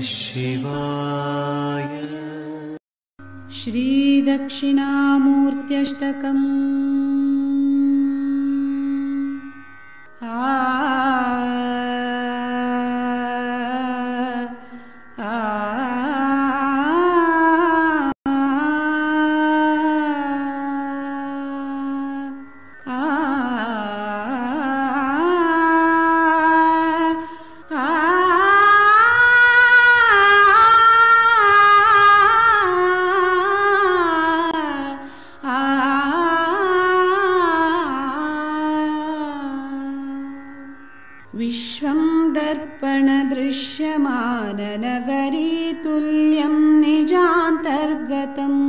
शिवाय। श्रीदक्षिणामूर्त्यष्टकम् विश्वं दर्पणदृश्यमाननगरीतुल्यं निजान्तर्गतम्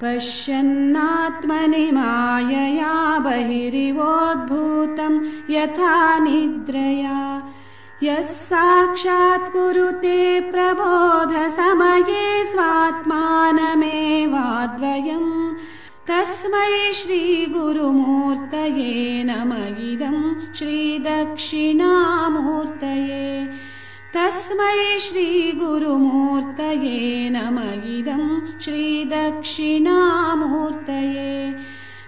पश्यन्नात्मनि मायया बहिरिवोद्भूतं यथा निद्रया। यः साक्षात् कुरुते प्रबोधसमये स्वात्मानमेवाद्वयम् तस्मै श्रीगुरुमूर्तये नम। इदं श्रीदक्षिणामूर्तये। तस्मै श्रीगुरुमूर्तये नम। इदं श्रीदक्षिणामूर्तये।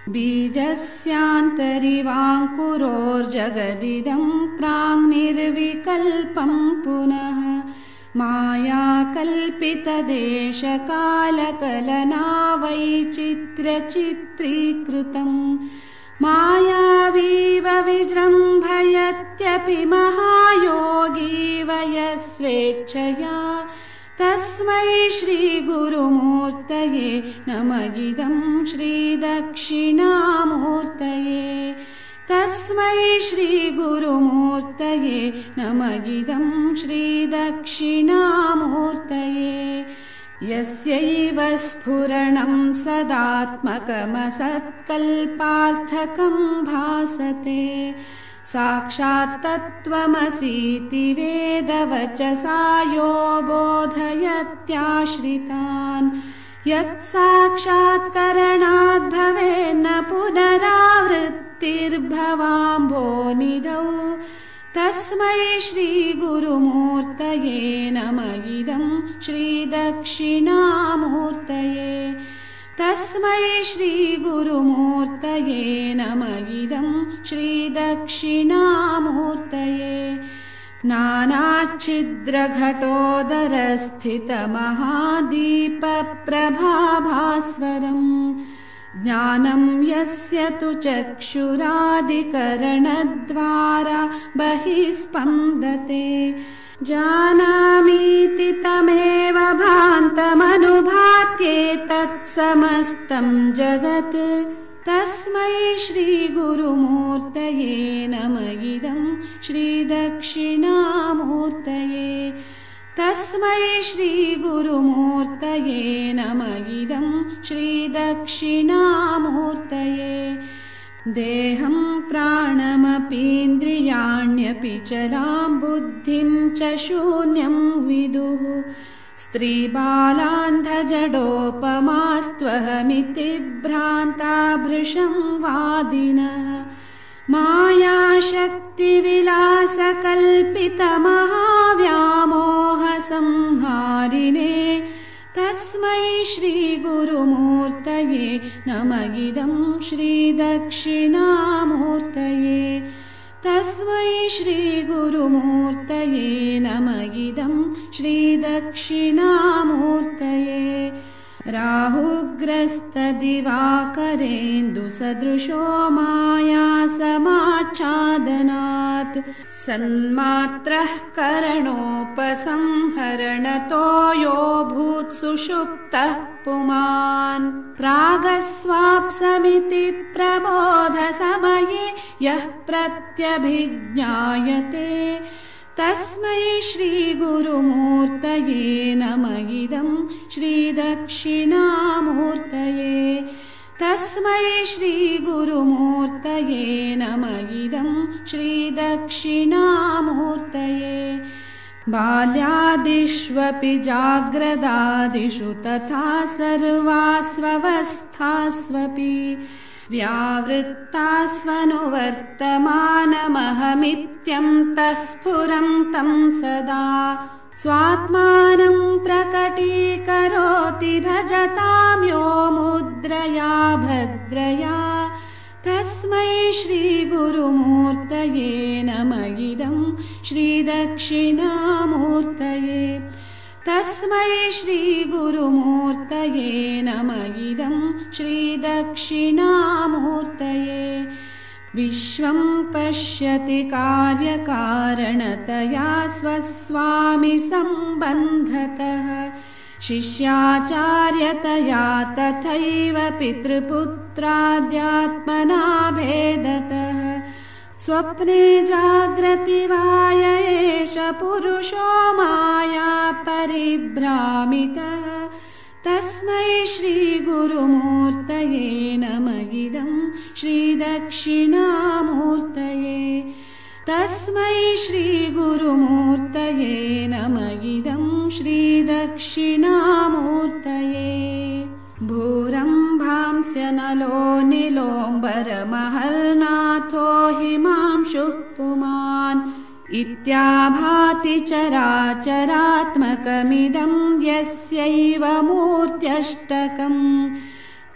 बीजस्यान्तरिवाङ्कुरोर्जगदिदं प्राङ्निर्विकल्पं पुनः वैचित्र्यचित्रीकृतम् मायावीव विजृम्भयत्यपि महायोगीव यस्वेच्छया। तस्मै श्रीगुरुमूर्तये नम इदं श्रीदक्षिणामूर्तये तस्मै श्रीगुरुमूर्तये नम इदं श्रीदक्षिणामूर्तये। यस्यैव स्फुरणं सदात्मकमसत्कल्पार्थकं भासते। साक्षात् तत्त्वमसीति वेदवचसा यो बोधयत्याश्रितान् यत्साक्षात्करणाद्भवेन्न पुनरावृत्तिर्भवाम्भोनिधौ तस्मै श्रीगुरुमूर्तये नम। इदं श्रीदक्षिणामूर्तये। तस्मै श्रीगुरुमूर्तये नम। इदं श्रीदक्षिणामूर्तये नानाच्छिद्रघटोदरस्थितमहादीपप्रभाभास्वरम्। ज्ञानं यस्य तु चक्षुरादिकरणद्वारा बहिः स्पन्दते जानामीति तमेव भान्तमनुभात्येतत्समस्तं जगत् तस्मै श्रीगुरुमूर्तये नम इदं श्रीदक्षिणामूर्तये। तस्मै श्रीगुरुमूर्तये नम इदं श्रीदक्षिणामूर्तये। देहं प्राणमपीन्द्रियाण्यपि चरां बुद्धिं च शून्यं विदुः स्त्रीबालान्धजडोपमास्त्वहमिति भ्रान्ता भृशं वादिनः मायाशक्तिविलासकल्पितमहाव्यामोहसंहारिणे। तस्मै श्रीगुरुमूर्तये नम इदं श्रीदक्षिणामूर्तये तस्मै श्रीगुरुमूर्तये नम इदं श्रीदक्षिणामूर्तये राहुग्रस्तदिवाकरेन्दुसदृशो मायासमाच्छादनात् सन्मात्रः करणोपसंहरणतो यो भूत्सुषुप्तः पुमान् प्रागस्वाप्समिति प्रबोधसमये यः प्रत्यभिज्ञायते। तस्मै श्रीगुरुमूर्तये नम। इदं श्रीदक्षिणामूर्तये तस्मै श्रीगुरुमूर्तये नम। इदं श्रीदक्षिणामूर्तये। बाल्यादिष्वपि जाग्रदादिषु तथा सर्वास्वस्थास्वपि व्यावृत्तास्वनुवर्तमानमहमित्यं तः स्फुरं तं सदा स्वात्मानं प्रकटीकरोति भजतां यो मुद्रया भद्रया। तस्मै श्रीगुरुमूर्तये नम इदं श्रीदक्षिणामूर्तये। तस्मै श्रीगुरुमूर्तये नम इदं श्रीदक्षिणामूर्तये विश्वं पश्यति कार्यकारणतया स्वस्वामि सम्बन्धतः शिष्याचार्यतया तथैव पितृपुत्राद्यात्मना भेदतः स्वप्ने जाग्रति वाय एष पुरुषो माया परिभ्रामितः तस्मै श्रीगुरुमूर्तये नम इदं श्रीदक्षिणामूर्तये। तस्मै श्रीगुरुमूर्तये नम इदं श्रीदक्षिणामूर्तये। भूरम्भांस्य नलो निलोम्बरमहर्नाथो हिमांशुः पुमान् इत्याभाति चराचरात्मकमिदं यस्यैव मूर्त्यष्टकम्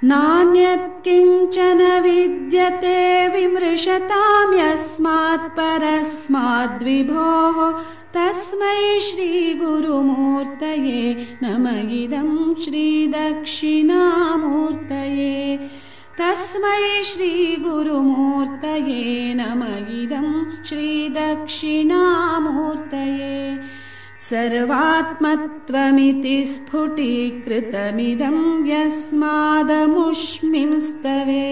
नान्यत्किञ्चन विद्यते विमृशतां यस्मात् परस्माद्विभोः। तस्मै श्रीगुरुमूर्तये नम। इदं श्रीदक्षिणामूर्तये तस्मै श्रीगुरुमूर्तये नम। इदं श्रीदक्षिणामूर्तये सर्वात्मत्वमिति स्फुटीकृतमिदं यस्मादमुष्मिंस्तवे।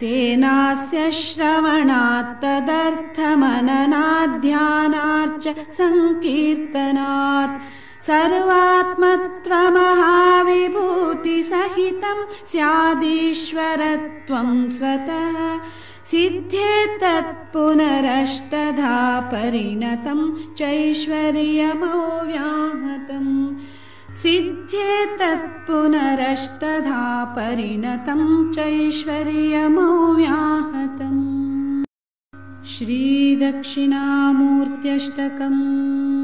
तेनास्य श्रवणात् तदर्थमननाध्यानाच्च सङ्कीर्तनात् सर्वात्मत्वमहाविभूतिसहितं स्यादीश्वरत्वं स्वतः परिणतं चैश्वर्यमव्याहतम् श्रीदक्षिणामूर्त्यष्टकम्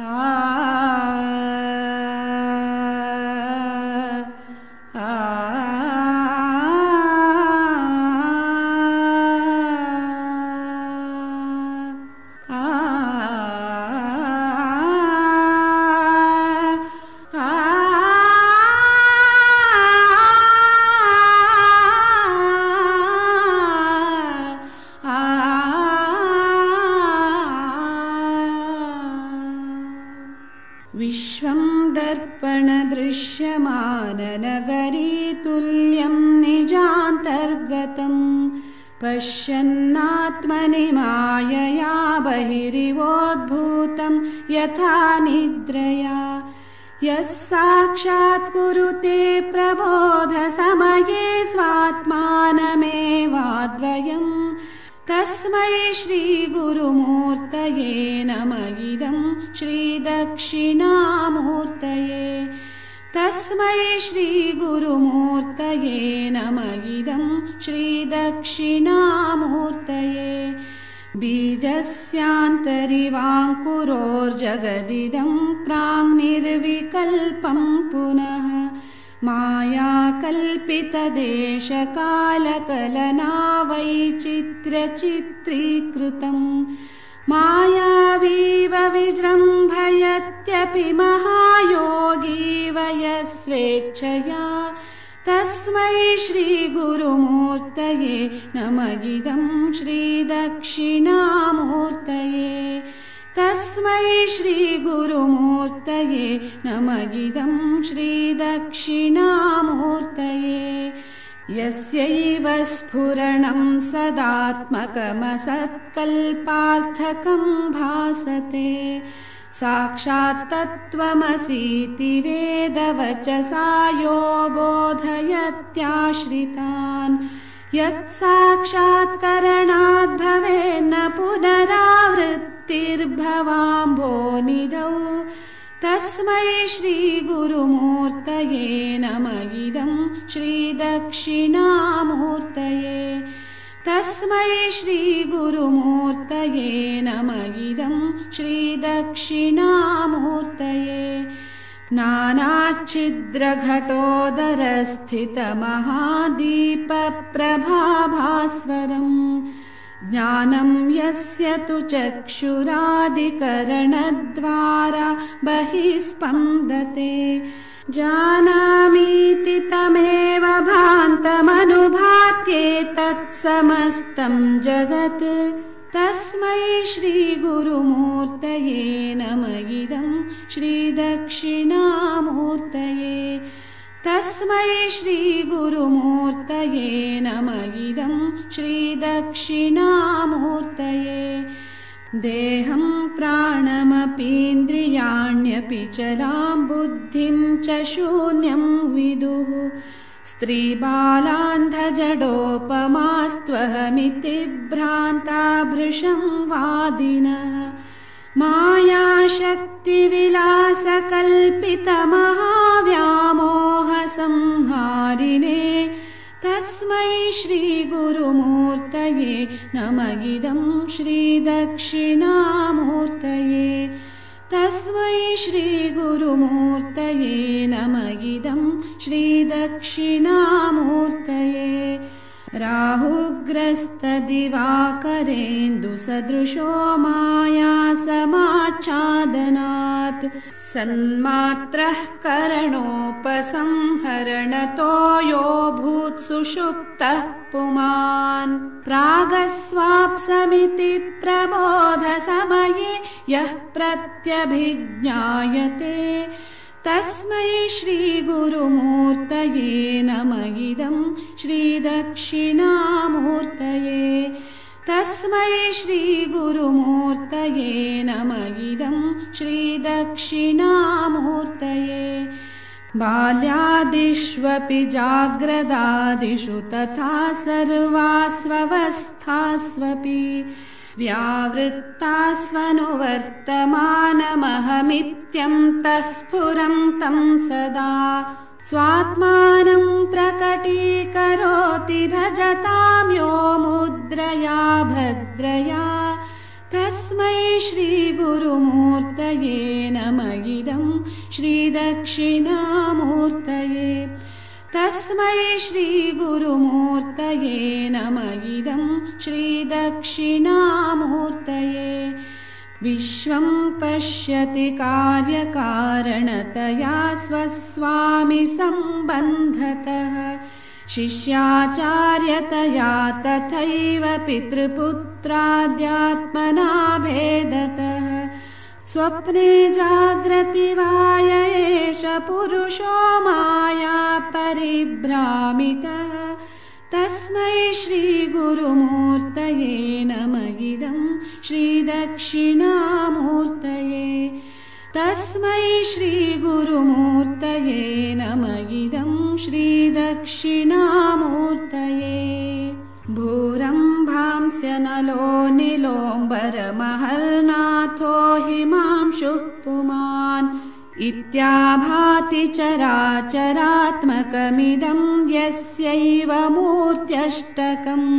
विश्वं प्रबोधसमये स्वात्मानमेवाद्वयम्। तस्मै श्रीगुरुमूर्तये नम। इदं श्रीदक्षिणामूर्तये। तस्मै श्रीगुरुमूर्तये नम। इदं श्रीदक्षिणामूर्तये। बीजस्यान्तरिवाङ्कुरोर्जगदिदं प्राङ्निर्विकल्पं पुनः वैचित्र्यचित्रीकृतम् मायावीव विजृम्भयत्यपि महायोगी वयस्वेच्छया तस्मै श्रीगुरुमूर्तये नम इदं श्रीदक्षिणामूर्तये तस्मै श्रीगुरुमूर्तये नम इदं श्रीदक्षिणामूर्तये। यस्यैव स्फुरणं सदात्मकमसत्कल्पार्थकं भासते। साक्षात् तत्त्वमसीति वेदवचसा यो बोधयत्याश्रितान् यत्साक्षात्करणाद् भवेन्न पुनरावृत्तिर्भवाम्भोनिधौ तस्मै श्रीगुरुमूर्तये नम। इदं श्रीदक्षिणामूर्तये। तस्मै श्रीगुरुमूर्तये नम। इदं श्रीदक्षिणामूर्तये नानाच्छिद्रघटोदरस्थितमहादीपप्रभाभास्वरम्। ज्ञानं यस्य तु चक्षुरादिकरणद्वारा बहिः स्पन्दते जानामीति तमेव भान्तमनुभात्येतत्समस्तं जगत् तस्मै श्रीगुरुमूर्तये नम इदं श्रीदक्षिणामूर्तये। तस्मै श्रीगुरुमूर्तये नम इदं श्रीदक्षिणामूर्तये। देहं प्राणमपीन्द्रियाण्यपि चलां बुद्धिं च शून्यं विदुः स्त्रीबालान्धजडोपमास्त्वहमिति भ्रान्ता भृशं वादिनः। मायाशक्तिविलासकल्पितमहाव्यामोहसंहारिणे तस्मै श्रीगुरुमूर्तये नम इदं श्रीदक्षिणामूर्तये तस्मै श्रीगुरुमूर्तये नम इदं श्रीदक्षिणामूर्तये राहुग्रस्तदिवाकरेन्दुसदृशो माया समाच्छादनात्। सन्मात्रः करणोपसंहरणतो यो भूत्सुषुप्तः पुमान्। प्रागस्वाप्समिति प्रबोधसमये यः प्रत्यभिज्ञायते तस्मै श्रीगुरुमूर्तये नम इदं श्रीदक्षिणामूर्तये। तस्मै श्रीगुरुमूर्तये नम इदं श्रीदक्षिणामूर्तये। बाल्यादिष्वपि जाग्रदादिषु तथा सर्वास्वस्थास्वपि व्यावृत्तास्वनुवर्तमानमहमित्यन्तः स्फुरं तं सदा स्वात्मानं प्रकटीकरोति भजतां यो मुद्रया भद्रया। तस्मै श्रीगुरुमूर्तये नम। इदं श्रीदक्षिणामूर्तये तस्मै श्रीगुरुमूर्तये नम इदं श्रीदक्षिणामूर्तये। विश्वं पश्यति कार्यकारणतया स्वस्वामि सम्बन्धतः। शिष्याचार्यतया तथैव पितृपुत्राद्यात्मना भेदतः स्वप्ने जाग्रति वाय एष पुरुषो माया परिभ्रामितः। तस्मै श्रीगुरुमूर्तये नम इदं श्रीदक्षिणामूर्तये। तस्मै श्रीगुरुमूर्तये नम इदं श्रीदक्षिणामूर्तये भूरम्भांस्यनलो निलोम्बरमहर्नाथो हिमांशुः पुमान् इत्याभाति चराचरात्मकमिदं यस्यैव मूर्त्यष्टकम्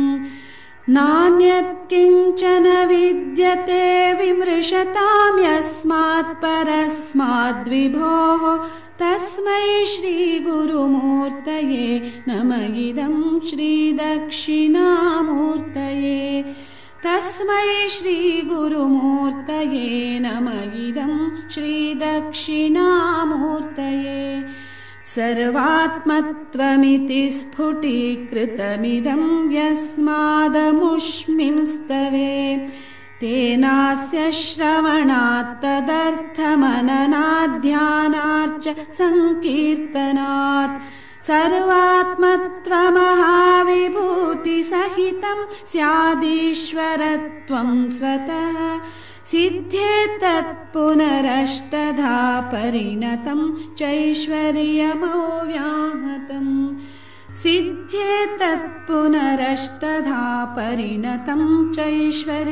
नान्यत्किञ्चन विद्यते विमृशतां यस्मात् परस्माद्विभोः तस्मै श्रीगुरुमूर्तये नम इदं श्रीदक्षिणामूर्तये तस्मै श्रीगुरुमूर्तये नम इदं श्रीदक्षिणामूर्तये सर्वात्मत्वमिति स्फुटीकृतमिदं यस्मादमुष्मिंस्तवे तेनास्य श्रवणात् तदर्थमननाध्यानाच्च सङ्कीर्तनात् सर्वात्मत्वमहाविभूतिसहितं स्यादीश्वरत्वं स्वतः सिद्ध्येतत्पुनरष्टधा परिणतं चैश्वर्यमव्याहतम् सिद्ध्येतत्पुनरष्टधा परिणतं चैश्वर्यमव्याहतम्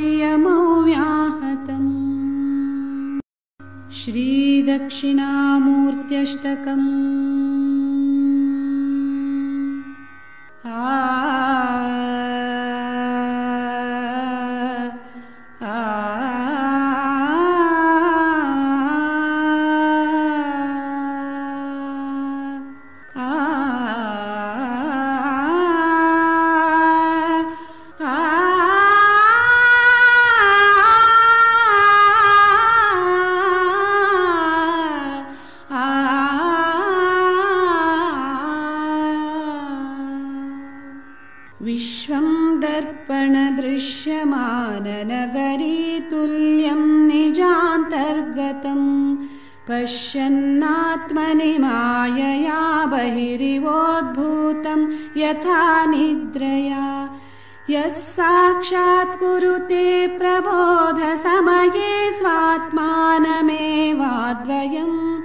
श्रीदक्षिणामूर्त्यष्टकम् दृश्यमाननगरीतुल्यं निजान्तर्गतम् पश्यन्नात्मनि मायया बहिरिवोद्भूतं यथा निद्रया। यः साक्षात् कुरुते प्रबोधसमये स्वात्मानमेवाद्वयम्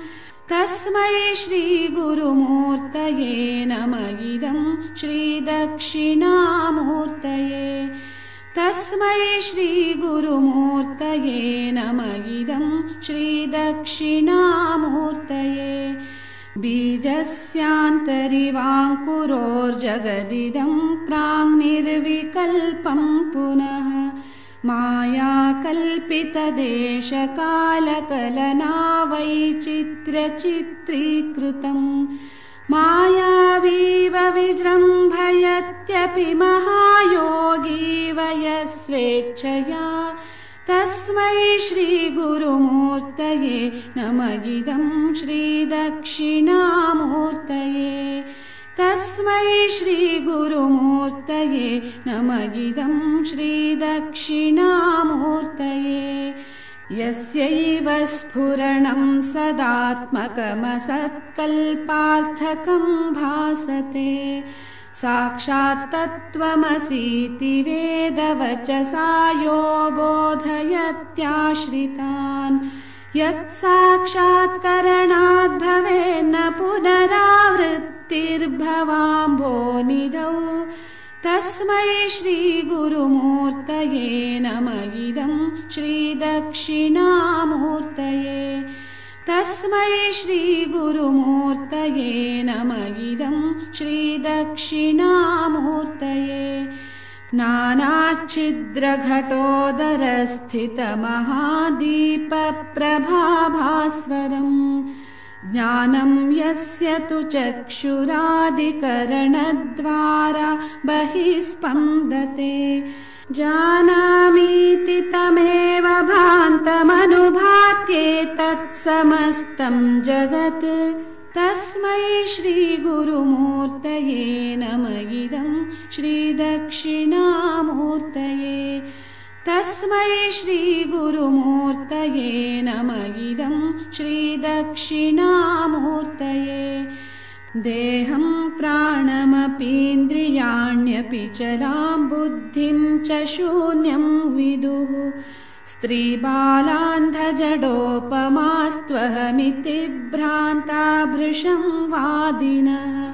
तस्मै श्रीगुरुमूर्तये नम इदं श्रीदक्षिणामूर्तये। तस्मै श्रीगुरुमूर्तये नम इदं श्रीदक्षिणामूर्तये। बीजस्यान्तरिवाङ्कुरोर्जगदिदं प्राङ्निर्विकल्पं पुनः वैचित्र्यचित्रीकृतम् मायावीव विजृम्भयत्यपि महायोगी वयस्वेच्छया तस्मै श्रीगुरुमूर्तये नम इदं श्रीदक्षिणामूर्तये तस्मै श्रीगुरुमूर्तये नम इदं श्रीदक्षिणामूर्तये। यस्यैव स्फुरणं सदात्मकमसत्कल्पार्थकं भासते। साक्षात् तत्त्वमसीति वेदवचसा यो बोधयत्याश्रितान् यत्साक्षात्करणाद् भवेन्न पुनरावृत्तिर्भवाम्भोनिधौ। तस्मै श्रीगुरुमूर्तये नम। इदं श्रीदक्षिणामूर्तये। तस्मै श्रीगुरुमूर्तये नम। इदं श्रीदक्षिणामूर्तये नानाच्छिद्रघटोदरस्थितमहादीपप्रभाभास्वरम्। ज्ञानं यस्य तु चक्षुरादिकरणद्वारा बहिः स्पन्दते जानामीति तमेव भान्तमनुभात्येतत्समस्तं जगत् तस्मै श्रीगुरुमूर्तये नम इदं श्रीदक्षिणामूर्तये। तस्मै श्रीगुरुमूर्तये नम इदं श्रीदक्षिणामूर्तये। देहं प्राणमपीन्द्रियाण्यपि चरां बुद्धिं च शून्यं विदुः स्त्रीबालान्धजडोपमास्त्वहमिति भ्रान्ता भृशं वादिनः।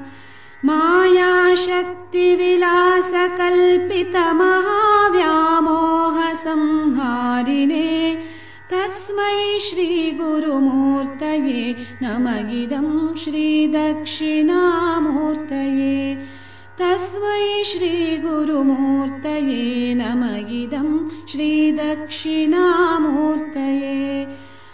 मायाशक्तिविलासकल्पितमहाव्यामोहसंहारिणे। तस्मै श्रीगुरुमूर्तये नम इदं श्रीदक्षिणामूर्तये तस्मै श्रीगुरुमूर्तये नम इदं श्रीदक्षिणामूर्तये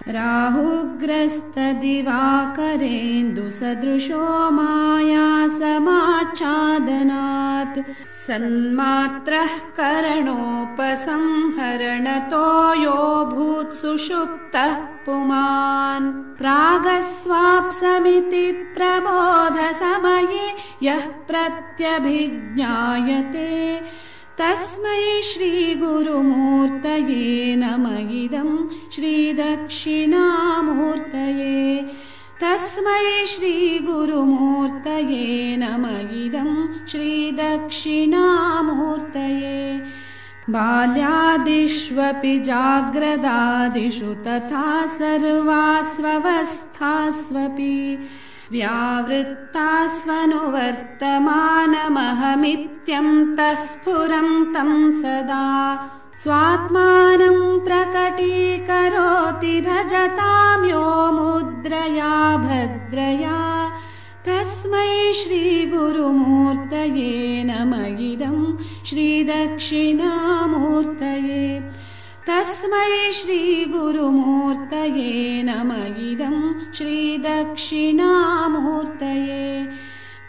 राहुग्रस्तदिवाकरेन्दुसदृशो माया समाच्छादनात् सन्मात्रः करणोपसंहरणतो यो भूत्सुषुप्तः पुमान्। प्रागस्वाप्समिति प्रबोधसमये यः प्रत्यभिज्ञायते तस्मै श्रीगुरुमूर्तये नम इदं श्रीदक्षिणामूर्तये। तस्मै श्रीगुरुमूर्तये नम इदं श्रीदक्षिणामूर्तये। बाल्यादिष्वपि जाग्रदादिषु तथा सर्वास्वस्थास्वपि व्यावृत्तास्वनुवर्तमानमहमित्यन्तः स्फुरं तं सदा स्वात्मानं प्रकटीकरोति भजतां यो मुद्रया भद्रया। तस्मै श्रीगुरुमूर्तये नम इदं श्रीदक्षिणामूर्तये तस्मै श्रीगुरुमूर्तये नम। इदं श्रीदक्षिणामूर्तये।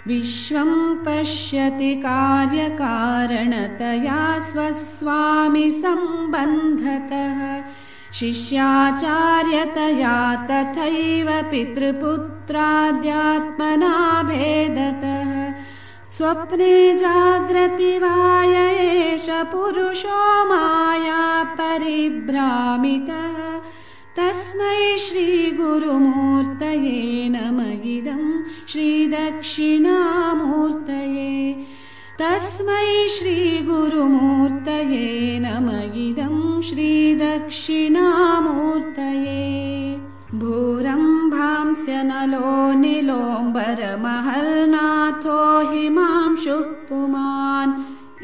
विश्वं पश्यति कार्यकारणतया स्वस्वामि सम्बन्धतः शिष्याचार्यतया तथैव पितृपुत्राद्यात्मना भेदतः स्वप्ने जाग्रति वाय एष पुरुषो माया परिभ्रामितः। तस्मै श्रीगुरुमूर्तये नम इदं श्रीदक्षिणामूर्तये। तस्मै श्रीगुरुमूर्तये नम इदं श्रीदक्षिणामूर्तये भूरम्भांस्य नलो निलोम्बरमहर्नाथो हिमांशुः पुमान्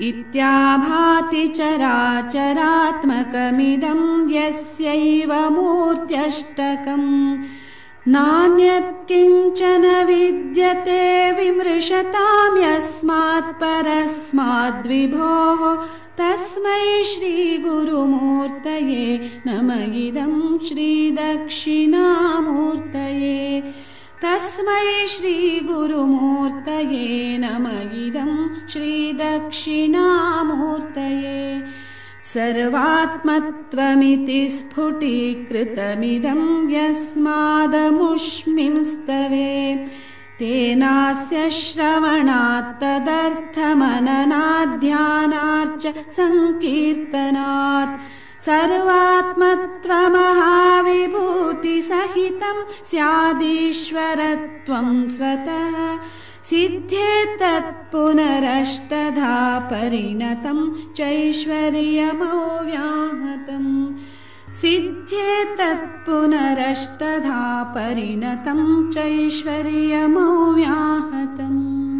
इत्याभाति चराचरात्मकमिदं यस्यैव मूर्त्यष्टकम् नान्यत्किञ्चन विद्यते विमृशतां यस्मात् परस्माद्विभोः तस्मै श्रीगुरुमूर्तये नम इदं श्रीदक्षिणामूर्तये तस्मै श्रीगुरुमूर्तये नम इदं श्रीदक्षिणामूर्तये सर्वात्मत्वमिति स्फुटीकृतमिदं यस्मादमुष्मिंस्तवे तेनास्य श्रवणात्तदर्थमननाध्यानाच्च सङ्कीर्तनात् सर्वात्मत्वमहाविभूतिसहितं स्यादीश्वरत्वं स्वतः सिद्ध्येतत्पुनरष्टधा परिणतं चैश्वर्यमव्याहतम्। सिद्ध्येतत्पुनरष्टधा परिणतं चैश्वर्यमव्याहतम्